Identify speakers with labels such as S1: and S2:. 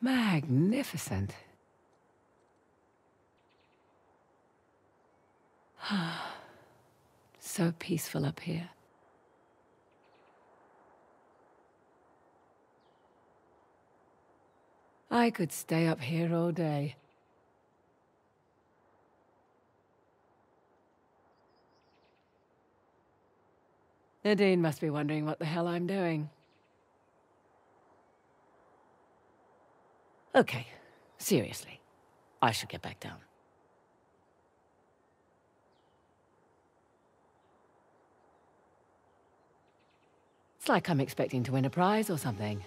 S1: Magnificent. so peaceful up here. I could stay up here all day. Nadine must be wondering what the hell I'm doing. Okay, seriously. I should get back down. It's like I'm expecting to win a prize or something.